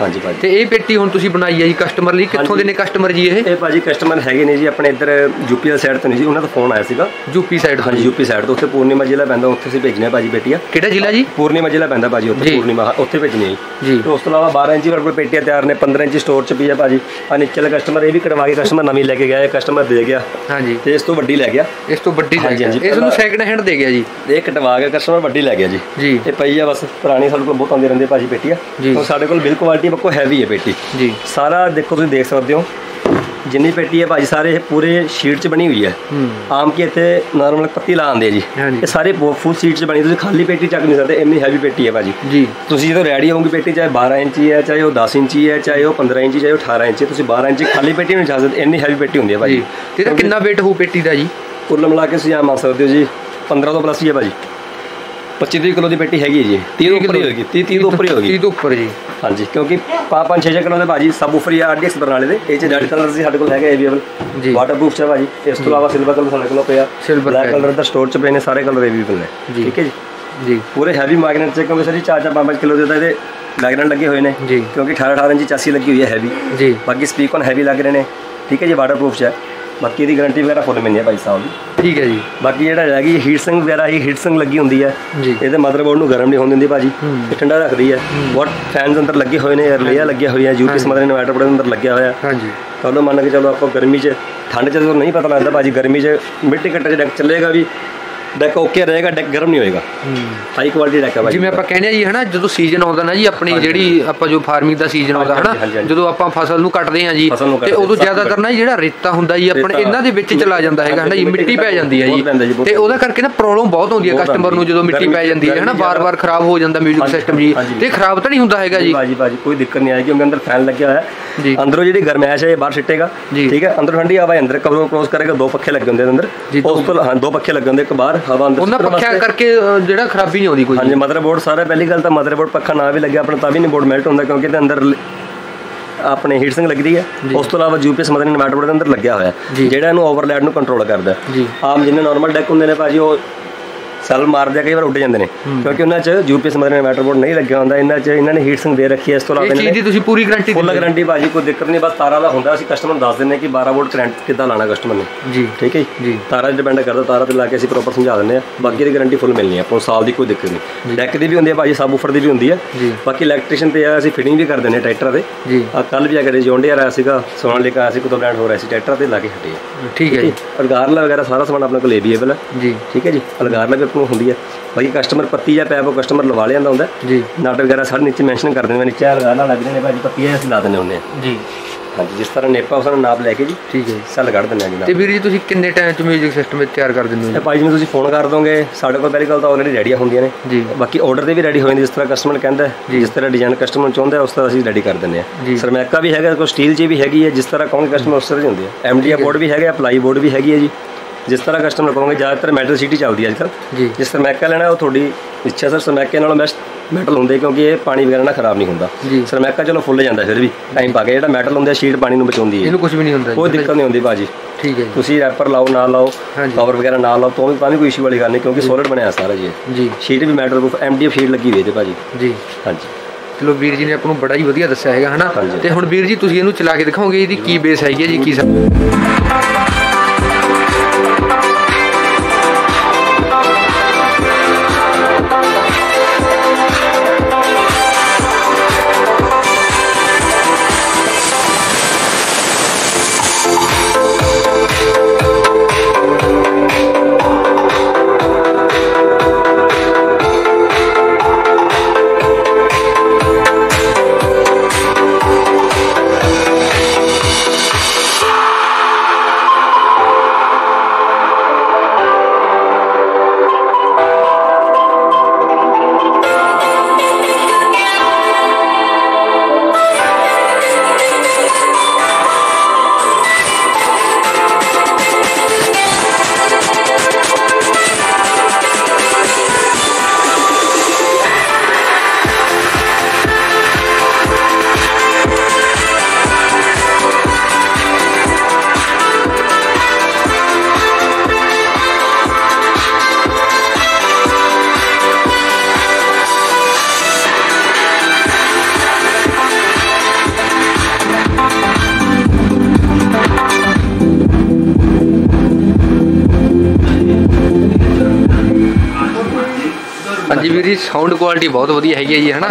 ਹਾਂਜੀ ਭਾਜੀ। ਤੇ ਇਹ ਪੇਟੀ ਹੁਣ ਤੁਸੀਂ ਬਣਾਈ ਹੈ ਜੀ ਕਸਟਮਰ ਲਈ? ਕਿੱਥੋਂ ਦੇ ਨੇ ਕਸਟਮਰ ਜੀ ਇਹ? ਇਹ ਭਾਜੀ ਕਸਟਮਰ ਹੈਗੇ ਨੇ ਜੀ ਆਪਣੇ ਇੱਧਰ ਯੂਪੀ ਵਾਲੀ ਸਾਈਡ ਤੋਂ ਨਹੀਂ ਜੀ ਉਹਨਾਂ ਦਾ ਫੋਨ ਆਇਆ ਸੀਗਾ। ਯੂਪੀ ਸਾਈਡ ਤੋਂ ਹਾਂਜੀ ਯੂਪੀ ਸਾਈਡ ਤੋਂ ਉੱਥੇ ਪੂਰਨਿਮਾ ਜ਼ਿਲ੍ਹਾ ਪੈਂਦਾ ਉੱਥੇ ਅਸੀਂ ਭੇਜਨੇ ਭਾਜੀ ਬੇਟੀਆਂ ਕਿਹੜਾ ਜ਼ਿਲ੍ਹਾ ਜੀ? ਪੂਰਨਿਮਾ ਜ਼ਿਲ੍ਹਾ ਪੈਂਦਾ ਭਾਜੀ ਉੱਥੇ। ਪੂਰਨਿਮਾ ਉੱਥੇ ਭੇਜਣੀ ਜੀ। ਤੇ ਉਸ ਤੋਂ ਇਲਾਵਾ 12 ਇੰਚੀ ਵਰਗੇ ਪੇਟੀਆਂ ਤਿਆਰ ਨੇ 15 ਇੰਚੀ ਸਟੋਰ 'ਚ ਵੀ ਹੈ ਭਾਜੀ। ਆ ਨੀਚੇ ਕਸਟਮਰ ਇਹ ਵੀ ਕਢਵਾ ਕੇ ਕਸਟਮਰ ਨਵੀਂ ਲੈ ਕੇ ਗਿਆ ਇਹ ਕਸਟਮਰ ਦੇ ਗਿਆ। ਹਾਂਜੀ। ਤੇ ਇਸ ਤੋਂ ਵੱਡੀ ਲੈ ਗਿਆ। ਇਸ ਤੋਂ ਵੱਡੀ ਲੈ ਗਿਆ। ਇਸ ਨੂੰ ਸੈਕਿੰਡ ਹੈਂਡ ਦੇ ਗਿਆ ਜੀ? ਇਹ ਕਟਵਾ ਕੇ ਕਸਟਮਰ ਵੱਡੀ ਲੈ ਗਿਆ ਜੀ। ਜੀ। ਇਹ ਪਈ ਆ ਬਸ ਪੁਰਾਣੀ ਸਾਡੇ ਕੋਲ ਬਹੁਤ ਆਉਂਦੀ ਰਹਿੰਦੀ ਭਾਜੀ ਪੇਟੀਆਂ। ਜੀ। ਤਾਂ ਸਾਡੇ ਕੋਲ ਬਿਲ ਕੁਆਲਿਟੀ ਬੱਕੋ ਹੈਵੀ ਹੈ ਪੇਟੀ। ਜੀ। ਸਾਰਾ ਦੇਖੋ ਤੁਸੀਂ ਦੇਖ ਸਕਦੇ ਹੋ ਜਿੰਨੀ ਪੇਟੀ ਹੈ ਭਾਜੀ ਸਾਰੇ ਇਹ ਪੂਰੇ ਸ਼ੀਟ 'ਚ ਬਣੀ ਹੋਈ ਹੈ। ਆਮ ਕੀ ਇੱਥੇ ਨਾਰਮਲ ਪੱਤੀ ਲਾ ਆਉਂਦੇ ਆ ਜੀ। ਇਹ ਸਾਰੇ ਫੁੱਲ ਸੀਟ 'ਚ ਬਣੀ ਤੁਸੀਂ ਖਾਲੀ ਪੇਟੀ ਚੱਕ ਨਹੀਂ ਸਕਦੇ ਇੰਨੀ ਹੈਵੀ ਪੇਟੀ ਹੈ ਭਾਜੀ। ਜੀ। ਤੁਸੀਂ ਜਦੋਂ ਰੈਡੀ ਹੋਊਗੀ ਪੇਟੀ ਚਾਹੇ 12 ਇੰਚੀ ਹੈ ਚਾਹੇ ਉਹ 10 ਇੰਚੀ ਹੈ ਚਾਹੇ ਉਹ 15 ਇੰਚੀ ਚਾਹੇ ਉਹ 18 ਇੰਚੀ ਤੁਸੀਂ 12 ਇੰਚੀ ਖਾਲੀ ਪੇਟੀ ਨਹੀਂ ਜਾ ਸਕਦੇ ਇੰਨੀ ਹੈਵੀ ਪੇਟੀ ਹੁੰਦੀ ਹੈ ਭਾਜੀ। ਤੇ ਇਹਦਾ ਕਿੰਨਾ weight ਹੋਊ ਪੇਟੀ ਦਾ ਜੀ? ਕੁੱਲ ਮਿਲਾ ਕੇ ਤੁਸੀਂ ਆ ਮੰਨ ਸਕਦੇ ਹੋ ਜੀ 15 ਤੋਂ ਪਲੱਸ ਹੀ ਹੈ ਭਾਜੀ। 25 30 ਕਿਲੋ ਦੀ ਪੇਟੀ ਹੈਗੀ ਹੈ ਜੀ 30 ਤੋਂ ਉੱਪਰ ਹੀ ਹੋਗੀ 30 30 ਤੋਂ ਉੱਪਰ ਹੀ ਹੋਗੀ 30 ਤੋਂ ਉੱਪਰ ਜੀ। ਹਾਂਜੀ ਕਿਉਂਕਿ ਪਾ 5 6 ਕਿਲੋ ਦੇ ਭਾਜੀ ਸਬ ਉਫਰ ਆਰਡੀਐਕਸ ਬਰਨਾਲੇ ਦੇ ਇਹ ਚ ਰੈਡ ਕਲਰ ਸੀ ਸਾਡੇ ਕੋਲ ਹੈਗਾ ਅਵੇਲੇਬਲ ਜੀ। ਵਾਟਰਪ੍ਰੂਫ ਚ ਭਾਜੀ। ਇਸ ਤੋਂ ਇਲਾਵਾ ਸਿਲਵਰ ਕਲਰ ਸਾਡੇ ਕੋਲ ਪਿਆ Silver ਬਲੈਕ। ਕਲਰ ਦਾ ਸਟੋਰ ਚ ਪਏ ਨੇ ਸਾਰੇ ਕਲਰ ਅਵੇਲੇਬਲ ਨੇ। ਜੀ। ਠੀਕ ਹੈ ਜੀ? ਜੀ। ਪੂਰੇ ਹੈਵੀ ਮੈਗਨੇਟ ਚ ਕਿਉਂਕਿ ਸਰ 4 4 5 5 ਕਿਲੋ ਦੇ ਤਾਂ ਇਹਦੇ ਮੈਗਨੇਟ ਲੱਗੇ ਹੋਏ ਨੇ। ਜੀ। ਕਿਉਂਕਿ 18 18 ਇੰਚ ਚਾਸੀ ਲੱਗੀ ਹੋਈ ਹੈ ਹੈਵੀ ਜੀ। ਬਾਕੀ ਸਪੀਕਰ ਹੈਵੀ ਲੱਗ ਰਹੇ ਨੇ। ਠੀਕ ਹੈ ਜੀ ਵਾਟਰਪ੍ਰੂਫ ਚ ਹੈ। ਬਾਕੀ ਇਹਦੀ ਗਾਰੰਟੀ ਵਗੈਰਾ ਫੁੱਲ ਮਿਲਣੀ ਹੈ ਭਾਈ ਸਾਹਿਬ ਦੀ। ਠੀਕ ਹੈ ਜੀ। ਬਾਕੀ ਜਿਹੜਾ ਹੈਗੀ ਹੀਟ ਸਿੰਗ ਵਗੈਰਾ ਹੀ ਹੀਟ ਸਿੰਗ ਲੱਗੀ ਹੁੰਦੀ ਹੈ। ਜੀ। ਇਹਦੇ ਮਦਰਬੋਰਡ ਨੂੰ ਗਰਮ ਨਹੀਂ ਹੋਣ ਦਿੰਦੀ ਭਾਜੀ। ਇਹ ਠੰਡਾ ਰੱਖਦੀ ਹੈ। ਬਹੁਤ ਫੈਨਸ ਅੰਦਰ ਲੱਗੇ ਹੋਏ ਨੇ ਰਿਲੇਆ ਲੱਗਿਆ ਹੋਇਆ ਯੂਪੀਐਸ ਮਦਰ ਇਨਵਰਟਰ ਬੜੇ ਅੰਦਰ ਲੱਗਿਆ ਹੋਇਆ। ਹਾਂਜੀ। ਤੁਹਾਨੂੰ ਮੰਨ ਕੇ ਚਲੋ ਆਪਾਂ ਗਰਮੀ 'ਚ ਠੰਡ 'ਚ ਜਦੋਂ ਨਹੀਂ ਪਤਾ ਲੱਗਦਾ ਭਾਜੀ ਗਰਮੀ 'ਚ ਮਿੱਟੀ ਕੱਟੇ 'ਚ ਚੱਲੇਗਾ ਵੀ। ਡੈਕ ਓਕੇ ਰਹੇਗਾ ਡੈਕ ਗਰਮ ਨਹੀਂ ਹੋਏਗਾ। ਹਾਈ ਕੁਆਲਿਟੀ ਡੈਕ ਹੈ ਭਾਜੀ ਜਿਵੇਂ ਆਪਾਂ ਕਹਿੰਦੇ ਆ ਜੀ ਹਨਾ ਜਦੋਂ ਸੀਜ਼ਨ ਆਉਂਦਾ ਨਾ ਜੀ ਆਪਣੀ ਜਿਹੜੀ ਆਪਾਂ ਜੋ ਫਾਰਮਿੰਗ ਦਾ ਸੀਜ਼ਨ ਆਉਂਦਾ ਹਨਾ। ਜਦੋਂ ਆਪਾਂ ਫਸਲ ਨੂੰ ਕੱਟਦੇ ਆ ਜੀ ਤੇ ਉਦੋਂ ਜ਼ਿਆਦਾਤਰ ਨਾ ਜਿਹੜਾ ਰੇਤਾ ਹੁੰਦਾ ਜੀ ਆਪਣੇ ਇਹਨਾਂ ਦੇ ਵਿੱਚ ਚਲਾ ਜਾਂਦਾ ਹੈਗਾ ਹਨਾ ਜੀ ਮਿੱਟੀ ਪੈ ਜਾਂਦੀ ਹੈ ਜੀ, ਤੇ ਉਹਦਾ ਕਰਕੇ ਨਾ ਪ੍ਰੋਬਲਮ ਬਹੁਤ ਆਉਂਦੀ ਹੈ ਕਸਟਮਰ ਨੂੰ ਜਦੋਂ ਮਿੱਟੀ ਪੈ ਜਾਂਦੀ ਹੈ ਹਨਾ ਬਾਰ-ਬਾਰ ਖਰਾਬ ਹੋ ਜਾਂਦਾ ਮਿਊਜ਼ਿਕ ਸਿਸਟਮ ਜੀ। ਤੇ ਖਰਾਬ ਤਾਂ ਨਹੀਂ ਹੁੰਦਾ ਹੈਗਾ ਜੀ। ਭਾਜੀ ਭਾਜੀ ਕੋਈ ਦਿੱਕਤ ਨਹੀਂ ਆਏਗੀ ਕਿਉਂਕਿ ਅੰਦਰ ਫੈਨ ਲੱਗਿਆ ਹੋਇਆ। ਹੈ। ਅੰਦਰੋਂ ਜਿਹੜੀ ਗਰਮੈਸ਼ ਹੈ ਇਹ ਬਾਹਰ ਛਿੱਟੇਗਾ ਜੀ। ਠੀਕ ਹੈ ਅੰਦਰ ਠੰਡੀ ਹਵਾ ਅੰਦਰ ਕਵਰ ਕਰੇਗਾ ਦੋ ਪੱਖੇ ਲੱਗੇ ਹੁੰਦੇ ਨੇ ਅੰਦਰ। ਜੀ, ਉਸ ਤੋਂ ਹਾਂ ਦੋ ਪੱਖੇ ਲੱਗੇ ਹੁੰਦੇ ਇੱਕ ਬਾਹਰ ਹਵਾ ਅੰਦਰ ਉਹਨਾਂ ਪੱਖਿਆਂ। ਕਰਕੇ ਜਿਹੜਾ ਖਰਾਬੀ ਨਹੀਂ ਆਉਂਦੀ ਕੋਈ। ਹਾਂਜੀ ਮਦਰਬੋਰਡ ਸਾਰਾ ਪਹਿਲੀ ਗੱਲ ਤਾਂ ਮਦਰਬੋਰਡ ਪੱਖਾ ਨਾ ਵੀ ਲੱਗਿਆ ਆਪਣਾ ਤਾਂ ਵੀ ਨਹੀਂ ਬੋਰਡ ਮੈਲਟ ਹੁੰਦਾ ਕਿਉਂਕਿ ਇਹਦੇ ਅੰਦਰ ਆਪਣੇ ਹੀਟ ਸਿੰਗ ਲੱਗਦੀ ਹੈ। ਉਸ ਤੋਂ ਇਲਾਵਾ ਯੂਪੀਐਸ ਮਦਰ ਇਨਵਰਟਰ ਦੇ ਅੰਦਰ ਲੱਗਿਆ ਹੋਇਆ। ਜਿਹੜਾ ਇਹਨੂੰ ਓਵਰਲੈਡ ਨੂੰ ਕੰਟਰੋਲ ਕਰਦਾ ਆਮ ਜਿੰਨੇ ਨਾਰਮਲ ਡੈਕ ਹੁੰਦੇ ਨੇ ਭਾਜੀ ਉਹ ਸੈਲ ਮਾਰਦੇ ਆ, ਕਈ ਵਾਰ ਉੱਡ ਜਾਂਦੇ ਨੇ। ਕਿਉਂਕਿ ਉਹਨਾਂ 'ਚ ਯੂਪੀਐਸ ਮਦਰ ਇਨਵਰਟਰ ਬੋਰਡ ਨਹੀਂ ਲੱਗਿਆ ਹੁੰਦਾ। ਇਹਨਾਂ 'ਚ ਇਹਨਾਂ ਨੇ ਹੀਟ ਸਿੰਗ ਦੇ ਰੱਖੀ ਹੈ ਇਸ ਤੋਂ ਇਹ ਇਲਾਵਾ ਚੀਜ਼ ਦੀ ਨੇ ਤੁਸੀਂ ਪੂਰੀ ਗਾਰੰਟੀ ਫੁੱਲ ਗਾਰੰਟੀ ਭਾਜੀ ਕੋਈ ਦਿੱਕਤ ਨਹੀਂ। ਬਸ ਤਾਰਾਂ ਦਾ ਹੁੰਦਾ ਅਸੀਂ ਕਸਟਮਰ ਨੂੰ ਦੱਸ ਦਿੰਦੇ ਹਾਂ ਕਿ 12 ਵੋਲਟ ਕਰੰਟ ਕਿੱਦਾਂ ਲਾਣਾ ਕਸਟਮਰ ਨੇ। ਜੀ। ਠੀਕ ਹੈ ਜੀ। ਤਾਰਾਂ 'ਤੇ ਡਿਪੈਂਡ ਕਰਦਾ ਤਾਰਾਂ ਤੇ ਲਾ ਕੇ ਅਸੀਂ ਪ੍ਰੋਪਰ ਸਮਝਾ ਦਿੰਦੇ ਆ ਬਾਕੀ ਦੀ ਗਾਰੰਟੀ ਫੁੱਲ ਮਿਲਣੀ ਹੈ ਆਪਾਂ ਨੂੰ ਸਾਲ ਦੀ ਕੋਈ ਦਿੱਕਤ ਨਹੀਂ। ਡੈਕ ਦੀ ਵੀ ਹੁੰਦੀ ਹੈ ਭਾਜੀ ਸਬ ਉਫਰ ਦੀ ਵੀ ਹੁੰਦੀ ਹੈ ਜੀ। ਬਾਕੀ ਇਲੈਕਟ੍ਰੀਸ਼ੀਅਨ ਤੇ ਆ ਅਸੀਂ ਫਿਟਿੰਗ ਵੀ ਕਰ ਦਿੰਦੇ ਹਾਂ ਟਰੈਕਟਰਾਂ ਤੇ ਜੀ। ਆ ਕੱਲ ਵੀ ਆ ਕਰੇ ਜੌਂਡੀਅਰ ਆਇਆ ਸੀਗਾ ਸੋਨਾਲੀਕਾ ਆਇਆ ਸੀ ਕੋਈ ਬ੍ਰਾਂਡ ਹੋ ਰਿਹਾ ਸੀ ਟਰੈਕਟਰ ਤੇ ਲਾ ਕੇ ਹਟੇ ਆ। ਠੀਕ ਹੈ ਜੀ। ਅਲਗਾਰਲਾ ਵਗੈਰਾ ਸਾਰਾ ਸਮਾਨ ਆਪਣੇ ਕੋਲ ਅਵੇਲੇਬਲ ਹੈ ਜੀ। ਠੀਕ ਹੈ ਜੀ? ਅਲਗਾਰਲਾ ਵੀ ਨੂੰ ਹੁੰਦੀ ਹੈ ਬਾਕੀ ਕਸਟਮਰ ਪੱਤੀ ਜਾਂ ਪੈਪ ਉਹ ਕਸਟਮਰ ਲਵਾ ਲਿਆਂਦਾ ਹੁੰਦਾ। ਜੀ। ਨਟ ਵਗੈਰਾ ਸਾਰੇ ਨੀਚੇ ਮੈਂਸ਼ਨ ਕਰ ਦਿੰਦੇ ਨੇ ਨੀਚੇ ਲਗਾ ਨਾਲ ਲੱਗਦੇ ਨੇ ਭਾਜੀ ਪੱਤੀ ਅਸੀਂ ਲਾ ਦਿੰਦੇ ਹੁੰਦੇ ਆ। ਜੀ। ਹਾਂਜੀ ਜਿਸ ਤਰ੍ਹਾਂ ਨੇਪਾ ਉਸ ਨਾਪ ਲੈ ਕੇ ਜੀ ਠੀਕ ਹੈ ਜੀ। ਸੈੱਲ ਕੱਢ ਦਿੰਦੇ ਆ ਜੀ ਤੇ ਵੀਰ ਜੀ ਤੁਸੀਂ ਕਿੰਨੇ ਟਾਈਮ ਚ 뮤직 ਸਿਸਟਮ ਤਿਆਰ ਕਰ ਦਿੰਦੇ ਹੋ ਇਹ ਭਾਈ ਜੀ ਤੁਸੀਂ ਫੋਨ ਕਰ ਦੋਗੇ ਸਾਡੇ ਕੋਲ ਪਹਿਲੀ ਗੱਲ ਤਾਂ ਆਲਰੇਡੀ ਰੈਡੀਆਂ ਹੁੰਦੀਆਂ ਨੇ। ਜੀ। ਬਾਕੀ ਆਰਡਰ ਤੇ ਵੀ ਰੈਡੀ ਹੋ ਜਾਂਦੀ ਜਿਸ ਤਰ੍ਹਾਂ ਕਸਟਮਰ ਕਹਿੰਦਾ ਹੈ, ਜਿਸ ਤਰ੍ਹਾਂ ਡਿਜ਼ਾਈਨ ਕਸਟਮਰ ਚਾਹੁੰਦਾ ਹੈ, ਉਸ ਤਰ੍ਹਾਂ ਅਸੀਂ ਰੈਡੀ ਕਰ ਦਿੰਦੇ ਜੀ। ਹਾਂ ਸਰਮੈਕਾ ਵੀ ਹੈਗਾ ਕੋਈ ਸਟੀਲ 'ਚ ਵੀ ਹੈਗੀ ਹੈ ਜਿਸ ਤਰ੍ਹਾਂ ਕਹੋਗੇ ਕਸਟਮਰ ਉਸ ਤਰ੍ਹਾਂ ਦੀ ਹੁੰਦੀ ਹੈ। ਐਮਡੀਆ ਬੋਰਡ ਵੀ ਹੈਗਾ ਪਲਾਈ ਬੋਰਡ ਵੀ ਹੈਗੀ ਹੈ ਜੀ। ਜਿਸ ਤਰ੍ਹਾਂ ਕਸਟਮਰ ਕਹੋਗੇ ਜ਼ਿਆਦਾਤਰ ਮੈਟਲ ਸੀਟੀ ਚੱਲਦੀ ਹੈ ਅੱਜਕੱਲ ਜੀ। ਜਿਸ ਸਰਮੈਕਾ ਲੈਣਾ ਉਹ ਤੁਹਾਡੀ ਇੱਛਾ ਸਰ ਸਰਮੈਕੇ ਨਾਲੋਂ ਬੈਸਟ ਮੈਟਲ ਹੁੰਦੇ ਕਿਉਂਕਿ ਇਹ ਪਾਣੀ ਵਗੈਰਾ ਨਾਲ ਖਰਾਬ ਨਹੀਂ ਹੁੰਦਾ। ਸਰਮੈਕਾ ਚਲੋ ਫੁੱਲ ਜਾਂਦਾ ਫਿਰ ਵੀ ਟਾਈਮ ਪਾ ਕੇ ਜਿਹੜਾ ਮੈਟਲ ਹੁੰਦਾ ਸ਼ੀਟ ਪਾਣੀ ਨੂੰ ਬਚਾਉਂਦੀ ਹੈ। ਇਹਨੂੰ ਕੁਝ ਵੀ ਨਹੀਂ ਹੁੰਦਾ ਕੋਈ ਦਿੱਕਤ ਨਹੀਂ ਹੁੰਦੀ ਭਾਜੀ। ਠੀਕ ਹੈ ਤੁਸੀਂ ਰੈਪਰ ਲਾਓ ਨਾ ਲਾਓ। ਕਵਰ ਵਗੈਰਾ ਨਾ ਲਾਓ ਤਾਂ ਵੀ ਵੀ ਕੋਈ ਇਸ਼ੂ ਵਾਲੀ ਗੱਲ ਨਹੀਂ ਕਿਉਂਕਿ ਸੋਲਿਡ ਬਣਿਆ ਸਾਰਾ ਜੀ। ਜੀ। ਸ਼ੀਟ ਵੀ ਮੈਟਰ ਪ੍ਰੂਫ ਐਮਡੀਐਫ ਸ਼ੀਟ ਲੱਗੀ ਹੋਈ ਹੈ ਤੇ ਭਾਜੀ। ਜੀ। ਹਾਂਜੀ। ਚਲੋ ਵੀਰ ਜੀ ਨੇ ਆਪਾਂ ਨੂੰ ਬੜਾ ਹੀ ਵਧੀਆ ਦੱਸਿਆ ਹੈਗਾ ਹਨਾ। ਤੇ ਹੁਣ ਵੀਰ ਜੀ ਤੁਸੀਂ ਇਹਨੂੰ ਚਲਾ ਕੇ ਦਿਖਾਓਗੇ ਇਹਦੀ ਕੀ ਬੇਸ ਹੈਗੀ ਹੈ ਜੀ ਕੀ ਸਭ ਜੀ ਸਾਊਂਡ ਕੁਆਲਿਟੀ ਬਹੁਤ ਵਧੀਆ ਹੈਗੀ ਹੈ ਜੀ ਹਨਾ।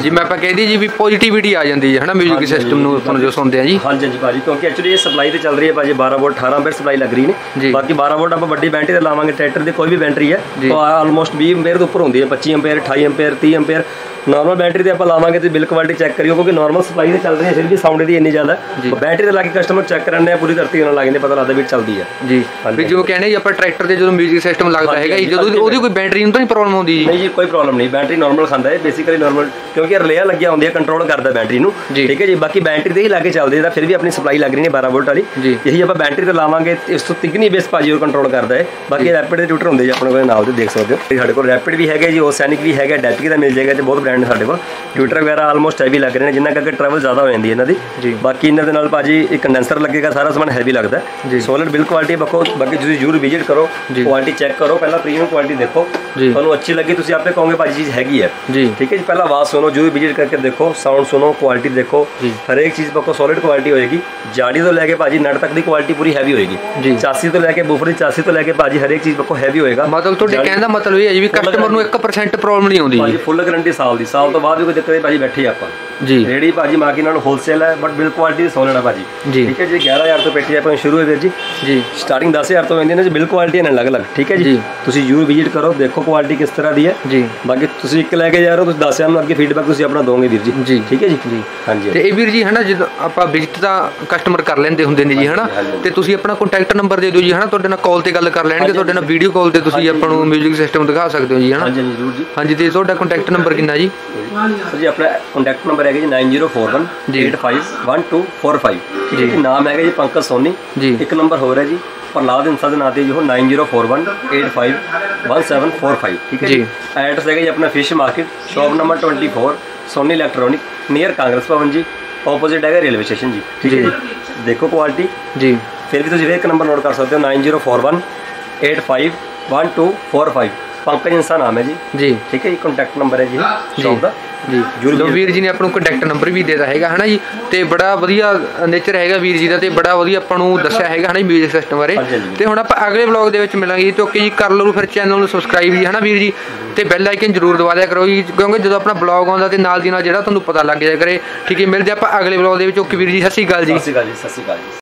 ਜਿਵੇਂ ਆਪਾਂ ਕਹਿੰਦੇ ਜੀ ਵੀ ਪੋਜ਼ਿਟਿਵਿਟੀ ਆ ਜਾਂਦੀ ਹੈ ਹਨਾ 뮤직 ਸਿਸਟਮ ਨੂੰ ਆਪਾਂ ਜੋ ਸੁਣਦੇ ਆ ਜੀ ਹਾਂਜੀ ਹਾਂਜੀ ਭਾਜੀ ਕਿਉਂਕਿ ਐਕਚੁਅਲੀ ਇਹ ਸਪਲਾਈ ਤੇ ਚੱਲ ਰਹੀ ਹੈ ਭਾਜੀ 12 ਵੋਲਟ 18 ਐਂਪੀਅਰ ਸਪਲਾਈ ਲੱਗ ਰਹੀ। ਨੇ ਬਾਕੀ 12 ਵੋਲਟ ਆਪਾਂ ਵੱਡੀ ਬੈਟਰੀ ਤੇ ਲਾਵਾਂਗੇ ਟਰੈਕਟਰ ਦੀ ਕੋਈ ਵੀ ਬੈਟਰੀ ਹੈ। ਤਾਂ ਆਲਮੋਸਟ 20 ਐਂਪੀਅਰ ਦੇ ਉੱਪਰ ਹੁੰਦੀ ਹੈ 25 ampere 28 ampere 30 ampere normal battery ਤੇ ਆਪਾਂ ਲਾਵਾਂਗੇ ਤੇ ਬਿਲ ਕੁਆਲਿਟੀ ਚੈੱਕ ਕਰਿਓ ਕਿਉਂਕਿ ਨਾਰਮਲ ਸਪਲਾਈ ਤੇ ਚੱਲ ਰਹੀ ਹੈ ਫਿਰ ਵੀ ਸਾਊਂਡ ਦੀ ਇੰਨੀ ਜ਼ਿਆਦਾ ਬੈਟਰੀ ਤੇ ਲਾ ਕੇ ਕਸਟਮਰ ਚੈੱਕ ਕਰਨੇ ਆ ਪੂਰੀ ਧਰਤੀ ਨਾਲ ਲੱਗਦੇ ਪਤਾ ਲੱਗਦਾ ਵੀ ਚੱਲਦੀ ਹੈ। ਜੀ। ਵੀ ਜੋ ਕਹਿੰਦੇ ਆਪਾਂ ਟਰੈਕਟਰ ਤੇ ਜਦੋਂ 뮤직 ਸਿਸਟਮ ਲੱਗਦਾ ਹੈਗਾ ਜਦੋਂ। ਉਹਦੀ ਕੋਈ ਬੈਟਰੀ ਨੂੰ ਤਾਂ ਨਹੀਂ ਪ੍ਰੋਬਲਮ ਆਉਂਦੀ ਜੀ। ਨਹੀਂ ਜੀ ਕੋਈ ਪ੍ਰੋਬਲਮ ਨਹੀਂ। ਬੈਟਰੀ ਨਾਰਮਲ ਖਾਂਦਾ ਹੈ ਬੇਸਿਕਲੀ ਨਾਰਮਲ ਕਿਉਂਕਿ ਰਿਲੇਅਰ ਲੱਗਿਆ ਹੁੰਦੀ ਹੈ ਕੰਟਰੋਲ ਕਰਦਾ ਬੈਟਰੀ ਨੂੰ। ਠੀਕ ਹੈ ਜੀ ਬਾਕੀ ਬੈਟਰੀ ਤੇ ਹੀ ਲਾ ਕੇ ਚੱਲਦੇ ਇਹਦਾ ਫਿਰ ਵੀ ਆਪਣੀ ਸਪਲਾਈ ਲੱਗ ਰਹੀ ਨੇ 12 ਵੋਲਟ ਵਾਲੀ। ਜੀ। ਇਹੀ ਆਪਾਂ ਬੈਟਰੀ ਤੇ ਲਾਵਾਂਗੇ ਤੇ ਇਸ ਤੋਂ ਤਿਗਨੀ ਬੇਸ ਭਾਜੀ ਉਹ ਕੰਟਰੋਲ ਕਰਦਾ ਹੈ। ਬਾਕੀ ਰੈਪਿਡ ਦੇ ਟਿਊਟਰ ਹੁੰਦੇ ਜੀ ਆਪਣੇ ਕੋਲ ਨਾਲ ਦੇ ਦੇਖ ਸਕਦੇ ਹੋ। ਤੇ ਸਾਡੇ ਕੋਲ ਰੈਪਿਡ ਵੀ ਹੈਗਾ ਜੀ ਓਸੈਨਿਕ ਵੀ ਹੈਗਾ ਡੈਪਿਕ ਦਾ ਮਿਲ ਜਾਏਗਾ ਤੇ ਬਹੁਤ ਬ੍ਰਾਂਡ ਸਾਡੇ ਕੋਲ ਟਿਊਟਰ ਵਗੈਰਾ ਆਲਮੋਸਟ ਹੈਵੀ ਲੱਗ ਰਹੇ ਨੇ ਜਿੰਨਾ ਕਰਕੇ ਟਰੈਵਲ ਜ਼ਿਆਦਾ ਹੋ ਜਾਂਦੀ ਹੈ ਇਹਨਾਂ ਦੀ ਜੀ। ਬਾਕੀ ਇਹਨਾਂ ਦੇ ਨਾਲ ਭਾਜੀ ਇੱਕ ਕੰਡੈਂਸਰ ਲੱਗੇਗਾ ਸਾਰਾ ਸਮਾਨ ਹੈਵੀ ਲੱਗਦਾ ਜੀ। ਬਿਲ ਕੁਆਲਿਟੀ ਬਖੋ ਬਾਕੀ ਤੁਸੀਂ ਜ਼ਰੂਰ ਵਿਜ਼ਿਟ ਕਰੋ। ਕੁਆਲਿਟੀ ਚੈੱਕ ਕਰੋ ਪਹਿਲਾਂ ਪ੍ਰੀਮੀਅਮ ਕੁਆਲਿਟੀ ਦੇਖੋ। ਤੁਹਾਨੂੰ ਅੱਛੀ ਲੱਗੀ ਤੁਸੀਂ ਆਪੇ ਕਹੋਗੇ ਭਾਜੀ ਚੀਜ਼ ਹੈਗੀ ਹੈ ਠੀਕ ਹੈ ਜੀ ਪਹਿਲਾਂ ਆਵਾਜ਼ ਸੁਣੋ ਜਰੂਰ ਵਿਜ਼ਿਟ ਕਰਕੇ ਦੇਖੋ ਸਾਊਂਡ ਸੁਣੋ ਕੁਆਲਿਟੀ ਦੇਖੋ ਜੀ। ਹਰੇਕ ਚੀਜ਼ ਪੱਕੋ ਸੋਲਿਡ ਕੁਆਲਿਟੀ ਹੋਏਗੀ ਜਾੜੀ ਤੋਂ ਲੈ ਕੇ ਭਾਜੀ ਨਟ ਤੱਕ ਦੀ ਕੁਆਲਿਟੀ ਪੂਰੀ ਹੈਵੀ ਹੋਏਗੀ। ਚਾਸੀ ਤੋਂ ਲੈ ਕੇ ਬੂਫਰ ਦੀ ਚਾਸੀ ਤੋਂ ਲੈ ਕੇ ਭਾਜੀ ਹਰੇਕ ਚੀਜ਼ ਪੱਕੋ ਹੈਵੀ ਹੋਏਗਾ ਮਤਲਬ ਤੁਹਾਡੇ ਕਹਿਣ ਦਾ ਮਤਲਬ ਇਹ ਹੈ ਜੀ ਵੀ ਕਸਟਮਰ ਨੂੰ 1% ਪ੍ਰੋਬਲਮ ਨਹੀਂ ਆਉਂਦੀ ਭਾਜੀ ਫੁੱਲ ਗਾਰੰਟੀ ਸਾਲ ਦੀ ਸਾਲ ਤੋਂ ਬਾਅਦ ਵੀ ਦਿੱਕਤ ਨਹੀਂ ਭਾਜੀ ਬੈਠੇ ਆਪਾਂ। ਜੀ। ਰੇੜੀ ਭਾਜੀ ਮਾਰਕੀਟ ਨਾਲ ਹੋਲਸੇਲ ਹੈ ਬਟ ਬਿਲ ਕੁਆਲਿਟੀ ਸੋਲਿਡ ਹੈ ਭਾਜੀ। ਠੀਕ ਹੈ ਜੀ 11000 ਤੋਂ ਪੇਟੀ ਆਪਾਂ ਸ਼ੁਰੂ ਹੈ ਵੀਰ ਜੀ। ਜੀ। ਸਟਾਰਟਿੰਗ 10000 ਤੋਂ ਹੁੰਦੀ ਹੈ ਨਾ ਜੀ ਬਿਲ ਕੁਆਲਿਟੀ ਨੇ ਅਲੱਗ-ਅਲੱਗ। ਠੀਕ ਹੈ ਜੀ। ਤੁਸੀਂ ਜਰੂਰ ਵਿਜ਼ਿਟ ਕਰੋ ਦੇਖੋ ਕੁਆਲਿਟੀ ਕਿਸ ਤਰ੍ਹਾਂ ਦੀ ਹੈ। ਜੀ। ਬਾਕੀ ਤੁਸੀਂ ਇੱਕ ਲੈ ਕੇ ਜਾ ਰਹੇ ਹੋ ਤੁਸੀਂ ਦੱਸਿਆ ਮੈਨੂੰ ਅੱਗੇ ਫੀਡਬੈਕ ਤੁਸੀਂ ਆਪਣਾ ਦੋਗੇ ਵੀਰ ਜੀ। ਜੀ। ਠੀਕ ਹੈ ਜੀ? ਜੀ। ਹਾਂਜੀ ਤੇ ਇਹ ਵੀਰ ਜੀ ਹਨਾ ਜਦੋਂ ਆਪਾਂ ਵਿਜ਼ਿਟ ਤਾਂ ਕਸਟਮਰ ਕਰ ਲੈਂਦੇ ਹੁੰਦੇ ਨੇ ਜੀ ਹਨਾ। ਤੇ ਤੁਸੀਂ ਆਪਣਾ ਕੰਟੈਕਟ ਨੰਬਰ ਦੇ ਦਿਓ ਜੀ ਹਨਾ? ਤੁਹਾਡੇ ਨਾਲ ਕਾਲ ਤੇ ਗੱਲ ਕਰ ਲੈਣਗੇ ਤੁਹਾਡੇ ਨਾਲ ਵੀਡੀਓ ਕਾਲ ਤੇ ਤੁਸੀਂ ਆਪਾਂ ਨੂੰ 뮤직 ਸਿਸਟਮ ਦਿਖਾ ਸਕਦੇ ਹੋ ਜੀ ਹਨਾ? ਹਾਂਜੀ ਜ਼ਰੂਰ ਜੀ। ਹਾਂਜੀ ਤੇ ਤੁਹਾਡਾ ਕੰਟੈਕਟ ਨੰਬਰ ਕਿੰਨਾ ਜੀ? ਸਰ ਜੀ ਆਪਣਾ ਕੰਟੈਕਟ ਨੰਬਰ ਹੈਗਾ ਜੀ 9041 ਜੀ। 851245 ਠੀਕ ਹੈ ਜੀ। ਜੀ ਨਾਮ ਹੈਗਾ ਜੀ ਪੰਕਜ ਸੋਨੀ ਜੀ। ਇੱਕ ਨੰਬਰ ਹੋਰ ਹੈ ਜੀ ਪ੍ਰਲਾਦ ਇੰਸਾ ਦੇ ਨਾਂ ਤੇ ਜੀ ਉਹ 9041851745 ਠੀਕ ਹੈ ਜੀ। ਐਡਰੈਸ ਹੈਗਾ ਜੀ ਆਪਣਾ fish market shop number 24 Sony electronic near Congress Bhawan ਜੀ ਆਪੋਜ਼ਿਟ ਹੈਗਾ ਰੇਲਵੇ ਸਟੇਸ਼ਨ ਜੀ ਠੀਕ ਹੈ ਜੀ। ਦੇਖੋ ਕੁਆਲਿਟੀ ਜੀ ਫਿਰ ਵੀ ਤੁਸੀਂ ਇੱਕ ਨੰਬਰ ਨੋਟ ਕਰ ਸਕਦੇ ਹੋ 9041 851245 ਪੰਕਜ ਇੰਸਾ ਨਾਮ ਹੈ ਜੀ। ਜੀ। ਠੀਕ ਹੈ ਜੀ ਕੰਟੈਕਟ ਨੰਬਰ ਹੈ ਜੀ। ਸ਼ਾਪ ਦਾ। ਜੀ। ਲੋ ਵੀਰ ਜੀ। ਨੇ ਆਪਾਂ ਨੂੰ ਕੰਟੈਕਟ ਨੰਬਰ ਵੀ ਦੇਤਾ ਹੈਗਾ ਹਨਾ ਜੀ? ਤੇ ਬੜਾ ਵਧੀਆ ਨੇਚਰ ਹੈਗਾ ਵੀਰ ਜੀ ਦਾ ਤੇ ਬੜਾ ਵਧੀਆ ਆਪਾਂ ਨੂੰ ਦੱਸਿਆ ਹੈਗਾ ਹਨਾ ਮਿਊਜ਼ਿਕ ਸਿਸਟਮ ਬਾਰੇ। ਤੇ ਹੁਣ ਆਪਾਂ ਅਗਲੇ ਵਲੌਗ ਦੇ ਵਿੱਚ ਮਿਲਾਂਗੇ ਜੀ ਤੇ ਓਕੇ ਜੀ ਕਰ ਲਓ ਫਿਰ ਚੈਨਲ ਨੂੰ ਸਬਸਕ੍ਰਾਈਬ ਜੀ ਹਨਾ ਵੀਰ ਜੀ? ਤੇ ਬੈਲ ਆਈਕਨ ਜਰੂਰ ਦਬਾ ਦਿਆ ਕਰੋ ਜੀ ਕਿਉਂਕਿ ਜਦੋਂ ਆਪਣਾ ਵਲੌਗ ਆਉਂਦਾ ਤੇ ਨਾਲ ਦੀ ਨਾਲ ਜਿਹੜਾ ਤੁਹਾਨੂੰ ਪਤਾ ਲੱਗ ਜਾਇਆ ਕਰੇ। ਠੀਕ ਹੈ ਮਿਲਦੇ ਆਪਾਂ ਅਗਲੇ ਵਲੌਗ ਦੇ ਵਿੱਚ। ਓਕੇ ਵੀਰ ਜੀ ਸਤਿ ਸ਼੍ਰੀ ਅਕਾਲ ਜੀ। ਸਤਿ ਸ਼੍ਰੀ ਅਕਾਲ ਜੀ ਸਤਿ ਸ਼੍ਰੀ ਅਕਾਲ ਜੀ।